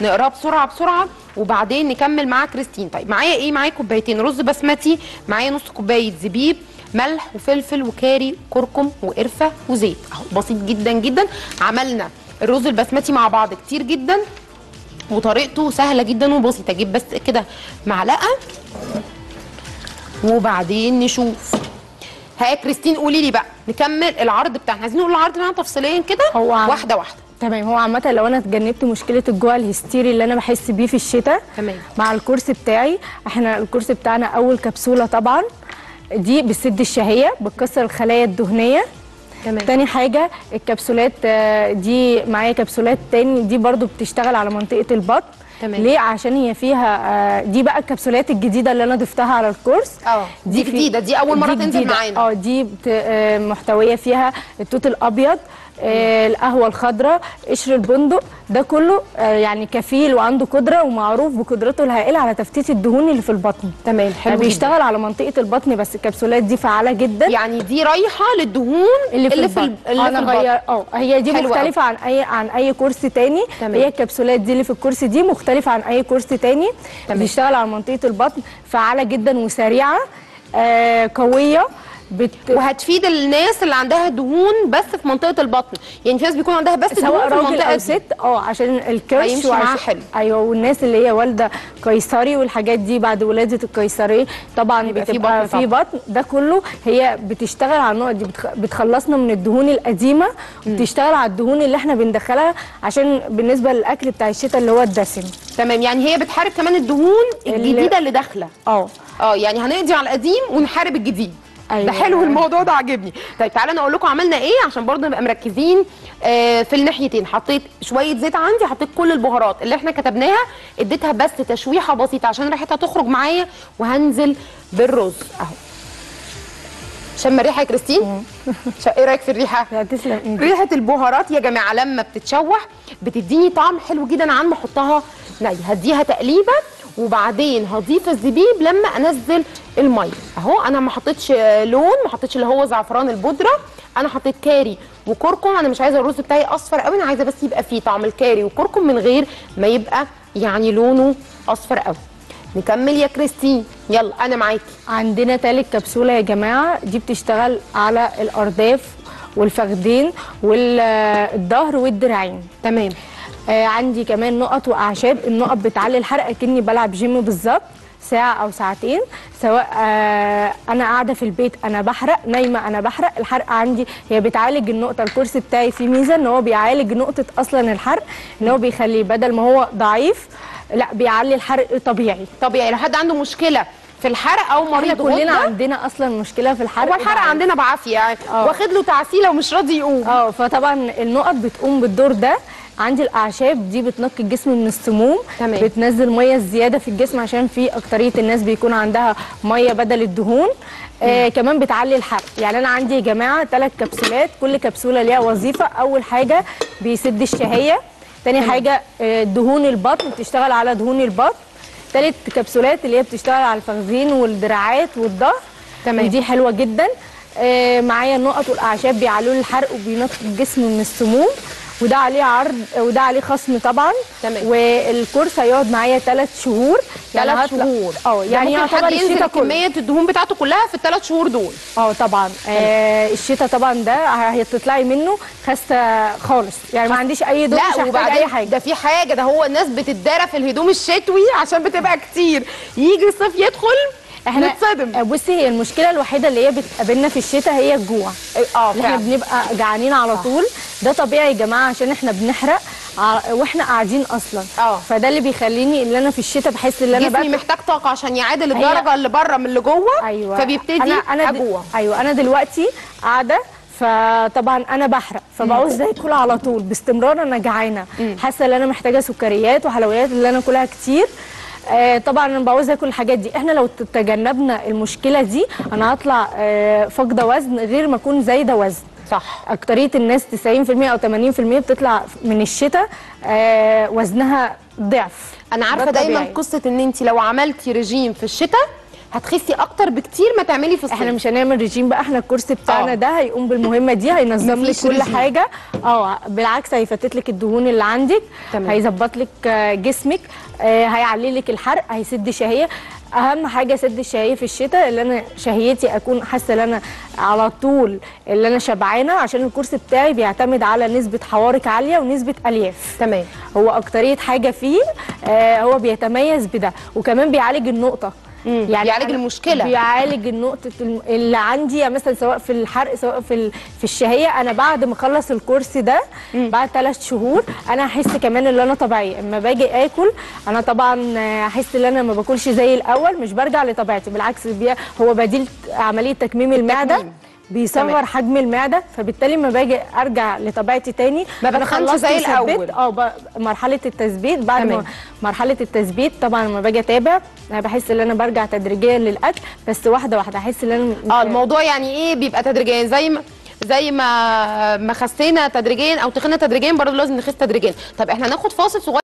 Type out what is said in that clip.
نقراها بسرعة بسرعة وبعدين نكمل مع كريستين. طيب معايا إيه؟ معايا كوبايتين رز بسمتي معايا نص كوباية زبيب ملح وفلفل وكاري كركم وقرفة وزيت. أهو بسيط جدا جدا. عملنا الرز البسمتي مع بعض كتير جدا وطريقته سهلة جدا وبسيطة. أجيب بس كده معلقة وبعدين نشوف. ها كريستين قولي لي بقى نكمل العرض بتاعنا. عايزين نقول العرض بتاعنا تفصيليا كده؟ واحدة واحدة. تمام هو عامة لو أنا اتجنبت مشكلة الجوع الهستيري اللي أنا بحس بيه في الشتاء تمام. مع الكورس بتاعي إحنا الكورس بتاعنا أول كبسولة طبعا دي بتسد الشهية بتكسر الخلايا الدهنية تمام. تاني حاجة الكبسولات آه، دي معايا كبسولات تاني دي برضو بتشتغل على منطقة البطن تمام. ليه عشان هي فيها آه، دي بقى الكبسولات الجديدة اللي أنا ضفتها على الكورس آه دي في- جديدة، دي أول مرة دي تنزل. معانا. آه دي آه، محتوية فيها التوت الأبيض القهوة الخضراء قشر البندق ده كله آه، يعني كفيل وعنده قدرة ومعروف بقدرته الهائلة على تفتيت الدهون اللي في البطن. تمام حلو يعني جدا. بيشتغل على منطقة البطن بس الكبسولات دي فعالة جدا. يعني دي رايحة للدهون اللي في اللي البطن. في اللي أنا البطن غير آه هي دي مختلفة عن اي عن أي كورس تاني. تمام. هي الكبسولات دي اللي في الكورس دي مختلفة عن أي كورس تاني. تمام. بتشتغل على منطقة البطن فعالة جدا وسريعة آه قوية. بت... وهتفيد الناس اللي عندها دهون بس في منطقة البطن. يعني في ناس بيكون عندها بس سواء دهون في المنطقة أو. ست آه عشان الكرش حلو. أيوه والناس اللي هي والدة قيصري والحاجات دي بعد ولادة القيصري طبعا بتبقى بطن في. بطن. ده كله هي بتشتغل على النقط دي. بتخ- بتخلصنا من الدهون القديمة وبتشتغل على الدهون اللي إحنا بندخلها عشان بالنسبة للأكل بتاع الشتاء اللي هو الدسم. تمام يعني هي بتحارب كمان الدهون الجديدة اللي داخلة. آه. آه يعني هنقضي على القديم ونحارب الجديد. أيوة. ده حلو الموضوع ده عاجبني. طيب تعالى أنا أقول لكم عملنا إيه عشان برضه نبقى مركزين آه في الناحيتين. حطيت شوية زيت عندي حطيت كل البهارات اللي إحنا كتبناها إديتها بس تشويحة بسيطة عشان ريحتها تخرج معايا وهنزل بالرز أهو. شم الريحة يا كريستين؟ إيه رأيك في الريحة؟ لا تسلم. إيدك ريحة البهارات يا جماعة لما بتتشوح بتديني طعم حلو جدا عن ما أحطها ني. هديها تقليبه وبعدين هضيف الزبيب لما انزل الميه اهو أنا ما حطيتش لون ما حطيتش اللي هو زعفران البودرة أنا حطيت كاري وكركم. أنا مش عايزة الرز بتاعي اصفر قوي أنا عايزة بس يبقى فيه طعم الكاري وكركم من غير ما يبقى يعني لونه اصفر قوي. نكمل يا كريستين يلا أنا معاكي. عندنا تالت كبسولة يا جماعة. دي بتشتغل على الأرداف والفخدين والظهر والدراعين. تمام. عندي كمان نقط وأعشاب. النقط بتعلي الحرق كأني بلعب جيم بالظبط ساعة أو ساعتين. سواء آه أنا قاعدة في البيت أنا بحرق نايمة أنا بحرق. الحرق عندي هي بتعالج النقطة الكورس بتاعي فيه ميزة إن هو بيعالج نقطة أصلا الحرق إن هو بيخليه بدل ما هو ضعيف لا بيعلي الحرق طبيعي. طبيعي. لو حد عنده مشكلة في الحرق أو مريض كلنا عندنا أصلا مشكلة في الحرق هو الحرق. عندنا بعافية يعني آه. واخد له تعسيله ومش راضي يقوم. آه فطبعا النقط بتقوم بالدور ده. عندي الأعشاب دي بتنقي الجسم من السموم تمام. بتنزل مية زيادة في الجسم عشان في أكترية الناس بيكون عندها مية بدل الدهون. آه كمان بتعلي الحرق. يعني أنا عندي يا جماعة ثلاث كبسولات كل كبسولة ليها وظيفة. أول حاجة بيسد الشهية تاني حاجة آه دهون البطن بتشتغل على دهون البطن. تالت كبسولات اللي هي بتشتغل على الفخذين والدراعات والظهر. تمام. دي حلوة جدا. آه، معايا النقط والأعشاب بيعلوا الحرق وبينقي الجسم من السموم. وده عليه عرض وده عليه خصم طبعا. تمام. والكورس هيقعد معايا ثلاث شهور. ثلاث هطلع- شهور. آه يعني يعتبر الشتاء كمية الدهون بتاعته كلها في الثلاث شهور دول. آه طبعا. آه الشتاء طبعا ده هتطلعي منه خاسه خالص. يعني ما عنديش أي مش لا هحتاج أي وبعدين حاجة. ده في حاجة ده هو الناس بتتدارى في الهدوم الشتوي عشان بتبقى كتير. يجي الصيف يدخل إحنا نتصدم. آه، بصي هي المشكلة الوحيدة اللي هي بتقابلنا في الشتاء هي الجوع. آه اللي إحنا فعلا. بنبقى جعانين على طول. ده طبيعي يا جماعة عشان إحنا بنحرق ع- وإحنا قاعدين أصلا. آه. فده اللي بيخليني إن أنا في الشتاء بحس إن أنا جسمي محتاج طاقة عشان يعادل الدرجة اللي بره من اللي جوه أيوه. فبيبتدي أنا د- أجوع. أيوه أنا دلوقتي قاعدة فطبعا أنا بحرق فبعوز آكل على طول. باستمرار أنا جعانة. حاسة إن أنا محتاجة سكريات وحلويات اللي أنا أكلها كتير. آه طبعا أنا بعوز اكل الحاجات دي. إحنا لو تجنبنا المشكلة دي أنا هطلع آه فاقده وزن غير ما أكون زايدة وزن. صح. أكترية الناس 90% أو 80% بتطلع من الشتاء آه وزنها ضعف. أنا عارفة دايما. قصة إن انت لو عملتي رجيم في الشتاء هتخسي أكتر بكتير ما تعملي في الصيف إحنا مش هنعمل ريجيم بقى إحنا ال course بتاعنا آه. ده هيقوم بالمهمة دي هينظم لك كل ريجيم. حاجة آه بالعكس هيفتت لك الدهون اللي عندك. هيظبط لك آه، جسمك آه، هيعلي لك الحرق هيسد شهية أهم حاجة سد الشهية في الشتاء اللي أنا شهيتي أكون حاسة إن أنا على طول اللي أنا شبعانة عشان الكورس بتاعي بيعتمد على نسبة حوارق عالية ونسبة ألياف تمام هو أكترية حاجة فيه آه هو بيتميز بده وكمان بيعالج النقطة بيعالج أنا- المشكلة. بيعالج النقطه اللي عندي يعني مثلا سواء في الحرق سواء في في الشهية أنا بعد ما أخلص الكورس ده بعد ثلاث شهور أنا احس كمان إن أنا طبيعية. أما باجي آكل أنا طبعا احس إن أنا ما باكلش زي الأول مش برجع لطبيعتي. بالعكس هو بديل عملية تكميم المعدة. التكميم. بيصغر تمام. حجم المعدة فبالتالي لما باجي أرجع لطبيعتي تاني ما بتخنش زي الأول. آه ب- مرحلة التثبيت بعد تمام. ما مرحلة التثبيت طبعا لما باجي أتابع أنا بحس إن أنا برجع تدريجيا للأكل بس واحدة واحدة أحس إن أنا آه الموضوع يعني إيه بيبقى تدريجيا زي ما زي ما ما خسينا تدريجيا أو تخنا تدريجيا برضه لازم نخس تدريجيا طب إحنا هناخد فاصل صغير